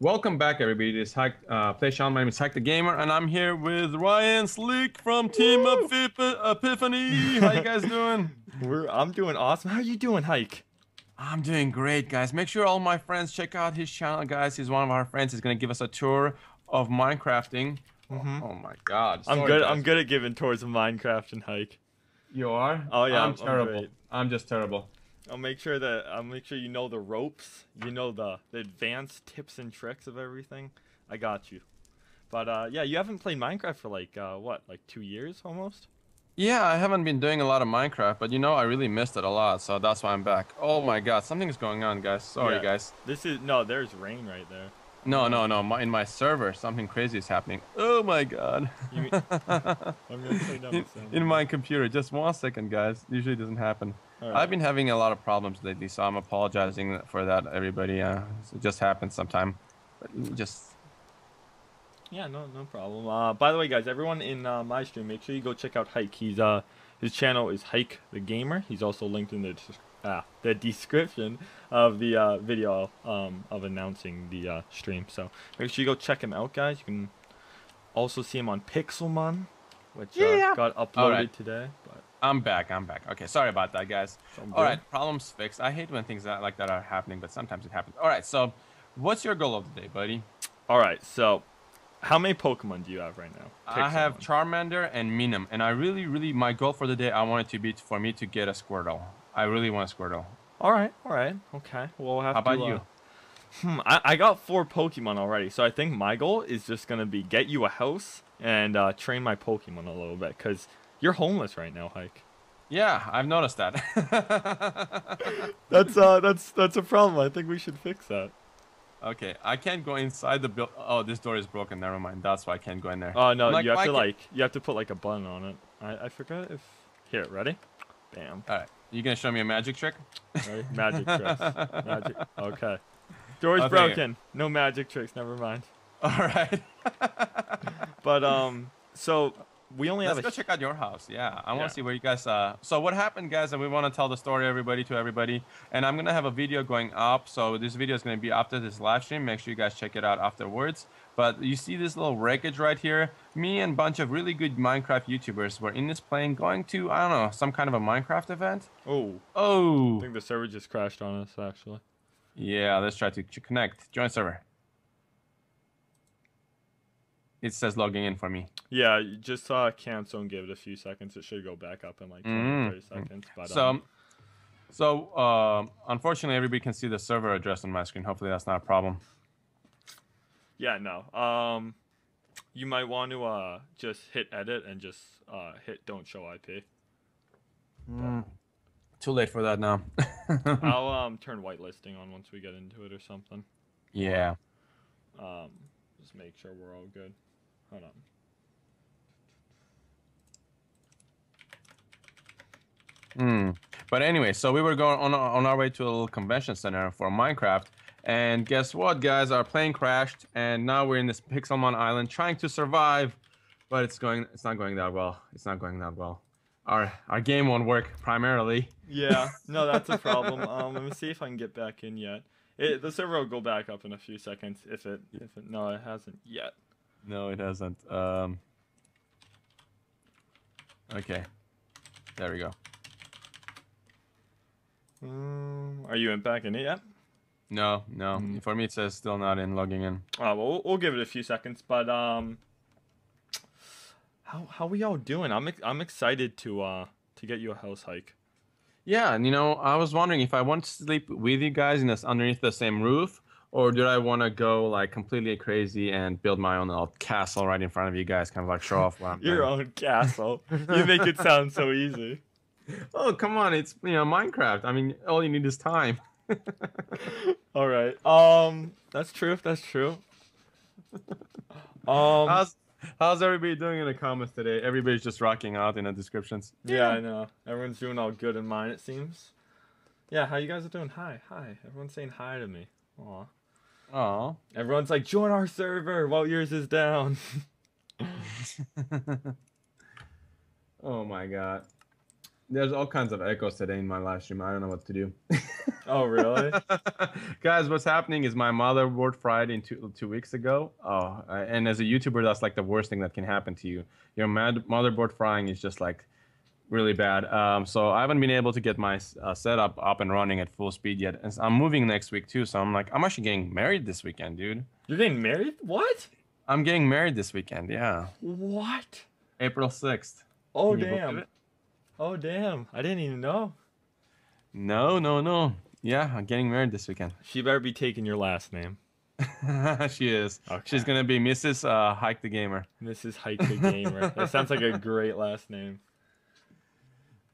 Welcome back, everybody. This is Hike, uh, Play Sean. My name is Hike the Gamer, and I'm here with Ryan Sleek from Team Epip- Epiphany. How you guys doing? We're, I'm doing awesome. How you doing, Hike? I'm doing great, guys. Make sure all my friends check out his channel, guys. He's one of our friends. He's gonna give us a tour of Minecrafting. Mhm. Oh, my God. I'm good. guys. I'm good at giving tours of Minecraft and Hike. You are? Oh, yeah, I'm, I'm- I'm terrible. I'm just terrible. I'll make sure that I'll make sure you know the ropes. You know the the advanced tips and tricks of everything. I got you. But uh, yeah, you haven't played Minecraft for like uh, what, like two years almost? Yeah, I haven't been doing a lot of Minecraft, but you know, I really missed it a lot, so that's why I'm back. Oh my God, something's going on, guys. Sorry, Yeah. guys. This is no. There's rain right there. No, no, no. My, in my server, something crazy is happening. Oh my God. You mean- I'm gonna say in, in my computer, just one second, guys. Usually doesn't happen. Alright. I've been having a lot of problems lately, so I'm apologizing for that, everybody. Uh, it just happens sometime. But just Yeah, no, no problem. Uh, by the way, guys, everyone in uh, my stream, make sure you go check out Hike. He's uh, his channel is Hike the Gamer. He's also linked in the ah, the description of the uh, video um, of announcing the uh, stream. So make sure you go check him out, guys. You can also see him on Pixelmon, which Yeah. uh, got uploaded Alright. today. I'm back. I'm back. Okay, sorry about that, guys. all right, problems fixed. I hate when things like that are happening, but sometimes it happens. All right, so what's your goal of the day, buddy? All right. So, how many Pokemon do you have right now? I have. Charmander and Minun, and I really, really, my goal for the day, I want it to be for me to get a Squirtle. I really want a Squirtle. All right. All right. Okay. Well, we'll have How to. about you? uh, Hmm, I, I got four Pokemon already, so I think my goal is just gonna be get you a house and uh, train my Pokemon a little bit, cause you're homeless right now, Hike. Yeah, I've noticed that. That's uh, that's that's a problem. I think we should fix that. okay, I can't go inside the build. Oh, this door is broken. Never mind. That's why I can't go in there. Oh no, Like, you have to like you have to put like a button on it. I I forgot if here ready, bam, All right, you gonna show me a magic trick? ready, magic tricks, magic. Okay, door's Okay. broken. No magic tricks. Never mind. All right. But um, so we only Let's have go check out your house. Yeah, I want Yeah. to see where you guys. Uh, so what happened, guys? And we want to tell the story, everybody, to everybody. And I'm gonna have a video going up. So this video is gonna be after this live stream. Make sure you guys check it out afterwards. But you see this little wreckage right here? Me and a bunch of really good Minecraft YouTubers were in this plane going to I don't know some kind of a Minecraft event. oh. Oh. I think the server just crashed on us actually. Yeah, let's try to connect. Join server. It says logging in for me. Yeah, you just uh, cancel and give it a few seconds. It should go back up in like 20 Mm. 30 seconds. But So, um, so uh, unfortunately, everybody can see the server address on my screen. Hopefully, that's not a problem. yeah, no. Um, you might want to uh just hit edit and just uh hit don't show IP. Too late for that now. I'll um turn whitelisting on once we get into it or something. yeah. Um, just make sure we're all good. Hold on. Hmm. But anyway, so we were going on on our way to a little convention center for Minecraft, and guess what, guys? Our plane crashed, and now we're in this Pixelmon island trying to survive, but it's going. It's not going that well. It's not going that well. Our our game won't work primarily. Yeah, no, that's a problem. Um, let me see if I can get back in yet. It, the server will go back up in a few seconds if it if it no it hasn't yet. No, it hasn't. Um. Okay. There we go. Um, are you in back in it yet? No, no. Mm. For me, it says still not in logging in. Uh, well, we'll, give it a few seconds, but um, how how we all doing? I'm I'm excited to uh to get you a house hike. Yeah, and you know, I was wondering if I want to sleep with you guys in this underneath the same roof, or do I want to go like completely crazy and build my own little castle right in front of you guys, kind of like show off what I'm Your doing? own castle. you make it sound so easy. Oh, come on, it's you know Minecraft. I mean, all you need is time. All right. Um, that's true. That's true. Um, how's how's everybody doing in the comments today? Everybody's just rocking out in the descriptions. yeah, I know. Everyone's doing all good in mine. It seems. Yeah, how you guys are doing? Hi, hi. Everyone's saying hi to me. Aw. Oh. Everyone's like, join our server while yours is down. oh my god. There's all kinds of echoes today in my live stream. I don't know what to do. Oh, really? guys, what's happening is my motherboard fried in two two weeks ago. Oh, and as a YouTuber, that's like the worst thing that can happen to you. Your mad- motherboard frying is just like really bad. Um, so I haven't been able to get my uh, setup up and running at full speed yet. And I'm moving next week too, so I'm like, I'm actually getting married this weekend, dude. You're getting married? What? I'm getting married this weekend. Yeah, What? April sixth. Oh, Can damn. Oh, damn. I didn't even know. No, no, no. Yeah, I'm getting married this weekend. She better be taking your last name. she is. Okay. She's gonna be Mrs. Uh, Hike the Gamer. Mrs. Hike the Gamer. that sounds like a great last name.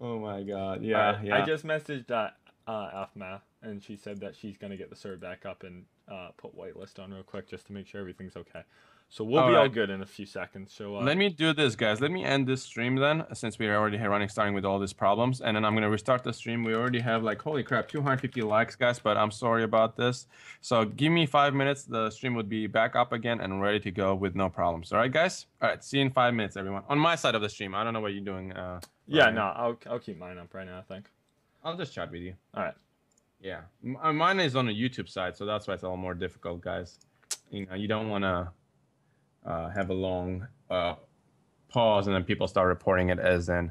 Oh my God. Yeah, yeah. I just messaged uh, uh, Afma, and she said that she's gonna get the server back up and uh, put whitelist on real quick just to make sure everything's okay. So we'll All be all good in a few seconds. So uh, Let me do this, guys. Let me end this stream then, since we're already here running, starting with all these problems, and then I'm gonna restart the stream. We already have like, holy crap, 250 likes, guys. But I'm sorry about this. So give me five minutes. The stream would be back up again and ready to go with no problems. All right, guys. All right. See you in five minutes, everyone. On my side of the stream. I don't know what you're doing. Uh, yeah, Ryan. no, I'll I'll keep mine up right now. I think. I'll just chat with you. All right. Yeah, M- uh, mine is on the YouTube side, so that's why it's a little more difficult, guys. You know, you don't want to uh, have a long uh, pause and then people start reporting it as an,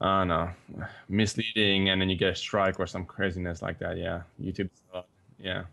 I don't know, misleading, and then you get a strike or some craziness like that. Yeah, YouTube. Yeah.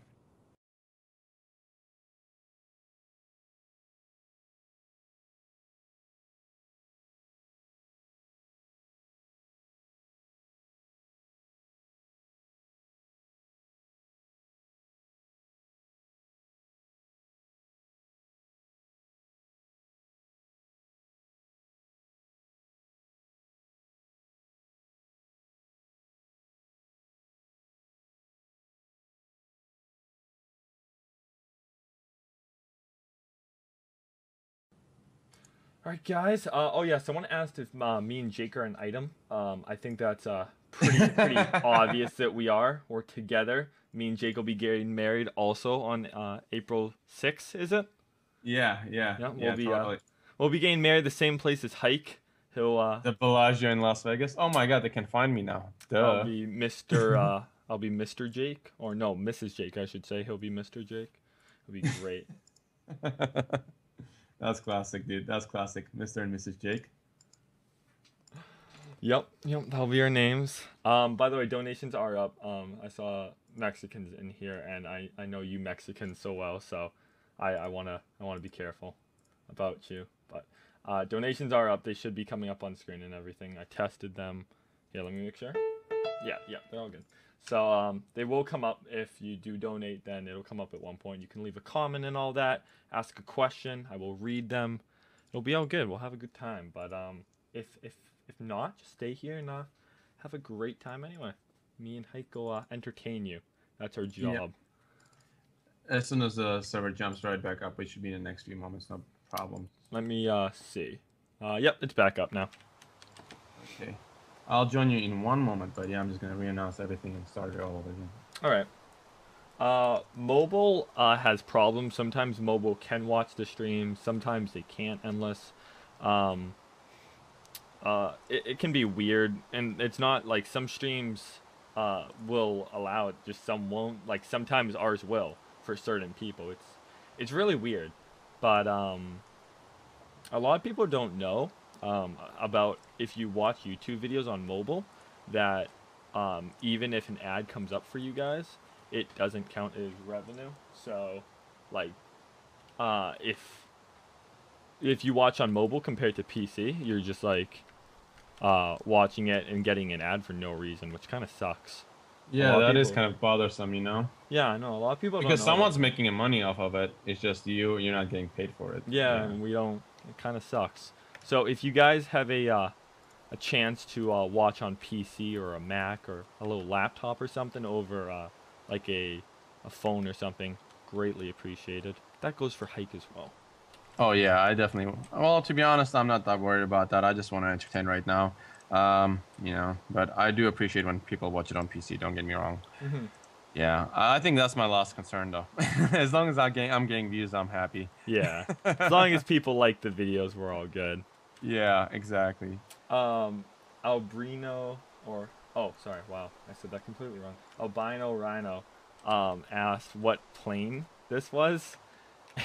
All right, guys. Uh, oh yeah, someone asked if uh, me and Jake are an item. Um, I think that's uh, pretty pretty obvious that we are. We're together. Me and Jake will be getting married also on uh, April 6th, is it? Yeah, yeah, Yeah, we'll yeah, be, uh, totally. We'll be getting married the same place as Hike. He'll uh, the Bellagio in Las Vegas. Oh my God, they can find me now. Duh. I'll be Mr. Uh, I'll be Mr. Jake, or no, Mrs. Jake, I should say. He'll be Mr. Jake. It'll be great. That's classic, dude. That's classic, Mr. and Mrs. Jake. Yep, yep, that'll be our names. Um, by the way, donations are up. Um, I saw Mexicans in here, and I, I know you Mexicans so well, so I, I wanna I wanna be careful about you. But uh, donations are up. They should be coming up on screen and everything. I tested them. Yeah, let me make sure. Yeah, yeah, they're all good. So um, they will come up if you do donate. Then it'll come up at one point. You can leave a comment and all that. Ask a question. I will read them. It'll be all good. We'll have a good time. But um, if if if not, just stay here and uh, have a great time anyway. Me and Hike will uh, entertain you. That's our job. Yeah. As soon as the server jumps right back up, it should be in the next few moments. No problem. Let me uh, see. Uh, yep, it's back up now. Okay. I'll join you in one moment, but yeah, I'm just gonna re-announce everything and start it all over again. All right. Uh, mobile uh, has problems. Sometimes mobile can watch the stream. Sometimes they can't, unless um, uh, it, it can be weird, and it's not like some streams uh, will allow it, just some won't. Like sometimes ours will for certain people. It's it's really weird, but um, a lot of people don't know um, about if you watch YouTube videos on mobile that um, even if an ad comes up for you guys, it doesn't count as revenue. So, like, uh, if if you watch on mobile compared to PC, you're just like uh, watching it and getting an ad for no reason, which kind of sucks. Yeah, that is kind of bothersome, you know, Yeah, I know a lot of people because don't know. someone's making money off of it. It's just you. You're not getting paid for it. Yeah, and we don't. It kind of sucks. So if you guys have a uh, a chance to uh, watch on PC or a Mac or a little laptop or something over uh, like a a phone or something, greatly appreciated. That goes for Hike as well. Oh yeah, I definitely. Well, to be honest, I'm not that worried about that. I just want to entertain right now. Um, you know, but I do appreciate when people watch it on PC. Don't get me wrong. Yeah, I think that's my last concern though. as long as I I'm getting views, I'm happy. Yeah, as long as people like the videos, we're all good. Yeah, exactly. Um, Albrino or Oh, sorry. Wow, I said that completely wrong. Albino Rhino um, asked what plane this was.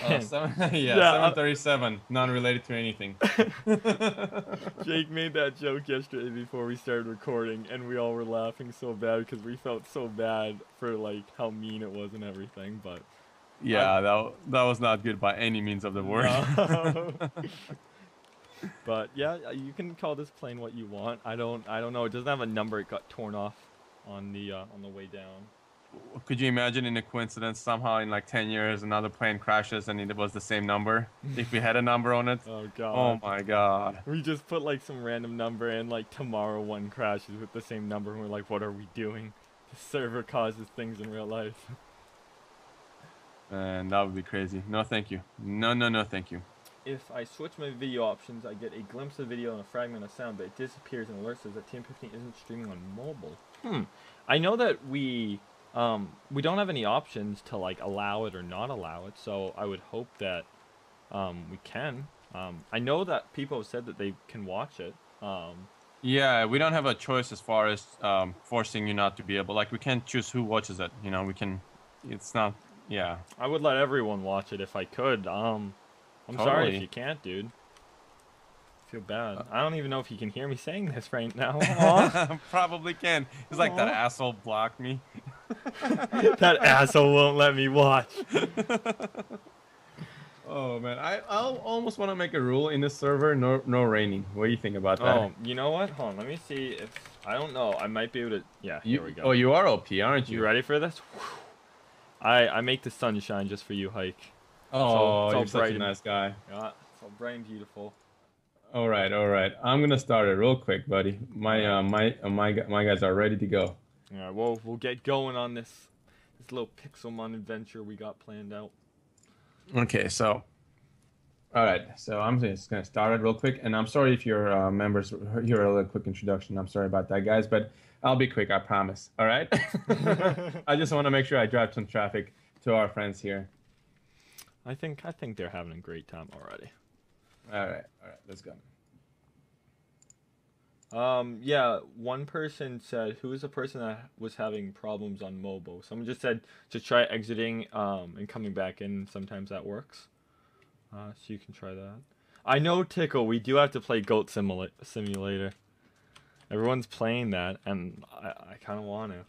Uh, seven, yeah, Yeah, uh, 737, non-related to anything. Jake made that joke yesterday before we started recording, and we all were laughing so bad because we felt so bad for like how mean it was and everything. But yeah, that that was not good by any means of the word. No. But yeah, uh, you can call this plane what you want. I don't. I don't know. It doesn't have a number. It got torn off on the uh, on the way down. Could you imagine in a coincidence somehow in like 10 years another plane crashes and it was the same number? if we had a number on it? Oh god. Oh my god. We just put like some random number and like tomorrow one crashes with the same number and we're like, what are we doing? The server causes things in real life. And that would be crazy. No, thank you. No, no, no, thank you. If I switch my video options, I get a glimpse of video and a fragment of sound, but it disappears and alerts us that TM15 isn't streaming on mobile. Hmm. I know that we um, we don't have any options to like allow it or not allow it, so I would hope that um, we can. Um, I know that people have said that they can watch it. Um, Yeah, we don't have a choice as far as um, forcing you not to be able. Like, we can't choose who watches it. You know, we can. It's not. Yeah. I would let everyone watch it if I could. Um, I'm sorry if you can't, dude. I feel bad. Uh, I don't even know if you can hear me saying this right now. Probably can. It's like that asshole blocked me. that asshole won't let me watch. Oh man, I I almost want to make a rule in this server: no no raining. What do you think about that? Oh, you know what? Hold on. Let me see if I don't know. I might be able to. Yeah, you, here we go. Oh, you are OP, aren't you? You ready for this? I I make the sun shine just for you, Hike. Oh, all- it's all you're such a nice guy. Yeah, it's all bright and beautiful. All right, all right. I'm gonna start it real quick, buddy. My uh, my uh, my my guys are ready to go. All right, well we'll get going on this this little Pixelmon adventure we got planned out. Okay, so. All right, so I'm just gonna start it real quick, and I'm sorry if your uh, members hear a little quick introduction. I'm sorry about that, guys, but I'll be quick. I promise. All right. I just want to make sure I drive some traffic to our friends here. I think I think they're having a great time already. All right, all right. Let's go. Um, yeah, one person said, who is the person that was having problems on mobile? Someone just said to try exiting um, and coming back in. Sometimes that works. Uh, so you can try that. I know, Tickle, we do have to play Goat Simula- Simulator. Everyone's playing that, and I, I kind of want to.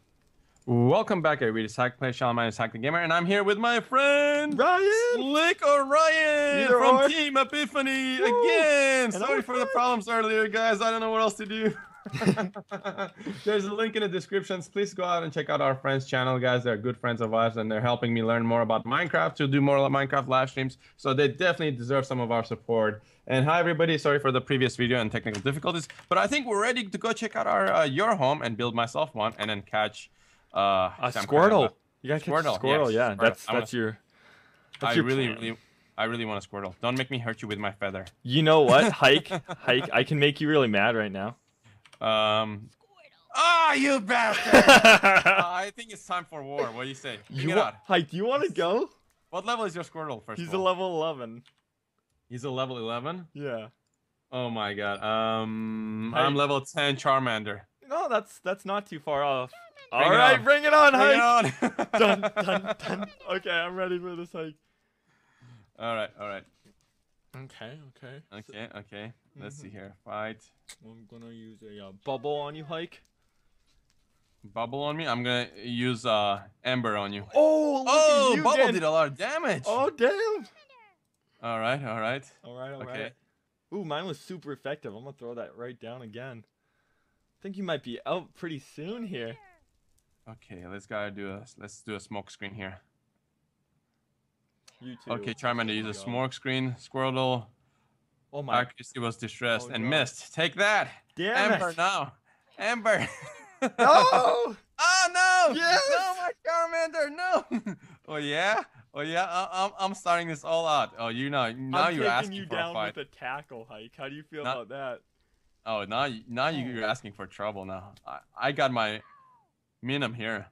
Welcome back, everybody. It's Hack Play. My name Hike the Gamer, and I'm here with my friend Ryan! Slick Orion Either from or. Team Epiphany Woo! again. And Sorry for the problems earlier, guys. I don't know what else to do. There's a link in the descriptions. Please go out and check out our friends' channel, guys. They're good friends of ours, and they're helping me learn more about Minecraft to do more Minecraft live streams. So they definitely deserve some of our support. And hi, everybody. Sorry for the previous video and technical difficulties, but I think we're ready to go check out our uh, your home and build myself one, and then catch uh, A some Squirtle. a- You gotta catch Squirtle, a Squirtle, yes, yeah. Squirtle. That's I wanna- that's your. That's I your really, plan. really, I really want a Squirtle. Don't make me hurt you with my feather. You know what? Hike, hike. I can make you really mad right now. Um. Ah, you bastard! uh, I think it's time for war. What do you say? Bring You it wa- out. Hike, do you want to go? What level is your Squirtle? First He's of a level 11. He's a level 11. Yeah. Oh my god. Um, Hey. I'm level 10 Charmander. No, that's that's not too far off. Alright, bring All it on. bring it on, Bring Hike. it on. dun, dun, dun. Okay, I'm ready for this hike. all right, all right. Okay, okay. Okay, okay. Let's Mm-hmm. see here. Fight. I'm gonna use a uh, bubble on you, Hike. Bubble on me. I'm gonna use uh Ember on you. Oh, look Oh, at you Bubble getting- did a lot of damage. Oh, damn. All right, all right. All right, all right. Okay. Ooh, mine was super effective. I'm gonna throw that right down again. I think you might be out pretty soon here. Okay, let's gotta do a let's do a smoke screen here. You too. Okay, Charmander use a smoke screen. Squirtle Oh my. accuracy was distressed Oh, and God. missed. Take that, Damn Ember it. now. Ember. No! oh no! Yes! No, my Charmander, no! oh yeah, oh yeah. I, I'm I'm starting this all out. Oh, you know now I'm you're asking you for down a fight. with a tackle hike. How do you feel Not- about that? Oh, now now Oh. you're asking for trouble now. I I got my minimum here.